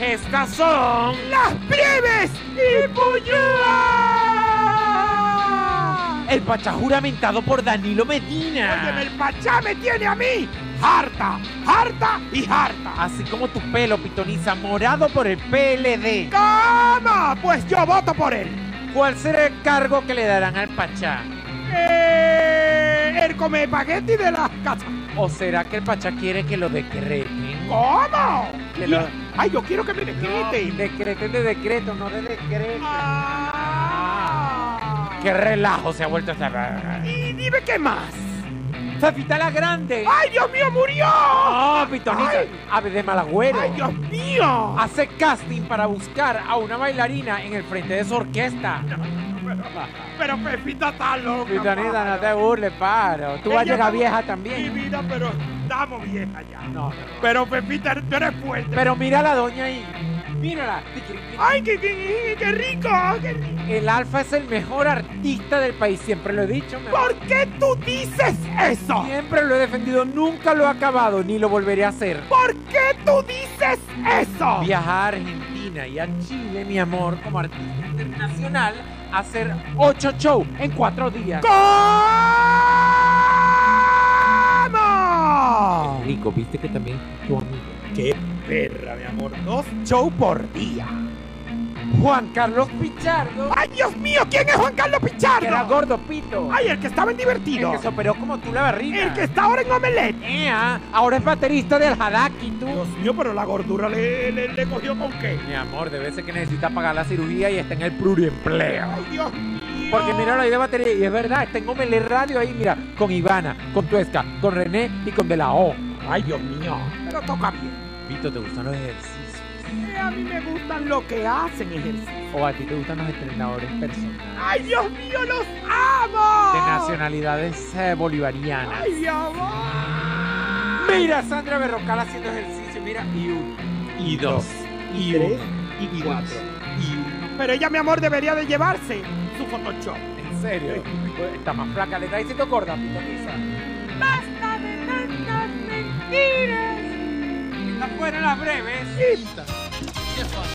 Estas son ¡Las breves y Puñúa! el Pachá juramentado por Danilo Medina. Óyeme, el Pachá me tiene a mí harta, harta y harta. Así como tu pelo pitoniza morado por el PLD. ¿Cómo? Pues yo voto por él. ¿Cuál será el cargo que le darán al Pachá? Eh, el come espagueti de la casa. ¿O será que el Pachá quiere que lo decreten? ¿Cómo? Ay, yo quiero que me No, decreten. decreten de decreto, no de decreto. Ah. Qué relajo se ha vuelto esta. Y dime qué más. Fefita la Grande. ¡Ay, Dios mío, murió! ¡Oh, pitoniza! Ay. Ave de Malagüero. ¡Ay, Dios mío! Hace casting para buscar a una bailarina en el frente de su orquesta. Pero Pepita está loca. Pitoniza, no te burles, paro. Tú vas a Ella llegar vieja Mi también. vida, pero estamos viejas ya. No. Pero Pepita, tú eres fuerte. Pero mira a la doña ahí. Mírala. ¡Ay, qué, qué, qué rico! qué rico. El Alfa es el mejor artista del país, siempre lo he dicho. ¿Por qué tú dices eso? Siempre lo he defendido, nunca lo he acabado, ni lo volveré a hacer. ¿Por qué tú dices eso? Viajar a Argentina y a Chile, mi amor, como artista internacional, hacer ocho shows en cuatro días. Viste que también tu amigo. ¡Qué perra, mi amor! Dos shows por día. Juan Carlos Pichardo, ¡Ay, Dios mío! ¿Quién es Juan Carlos que era Pichardo? gordo pito. ¡Ay, el que estaba en el divertido! que se operó como tú la barriga. El que está ahora en Omelette. Ea, ahora es baterista del Hadaki, tú. Dios mío, pero la gordura le, le, le cogió con qué. Mi amor, debe ser que necesita pagar la cirugía y está en el pluriempleo. ¡Ay, Dios mío! Porque mira ahí de batería, y es verdad, está en Omelé Radio ahí, mira, con Ivana, con Tuesca, con René y con De La O. ¡Ay, Dios mío! Pero toca bien. Vito, ¿te gustan los ejercicios? Eh, A mí me gustan lo que hacen ejercicio. ¿O a ti te gustan los entrenadores personales? ¡Ay, Dios mío, los amo! De nacionalidades eh, bolivarianas. ¡Ay, mi amor! Mira, Sandra Berrocal haciendo ejercicio, mira, y uno, y dos, y tres, uno, y cuatro, y uno. Pero ella, mi amor, debería de llevarse su Photoshop. ¿En serio? Pues, Está más flaca, le está diciendo gorda, pitoniza. Estas fueron las breves. Fácil.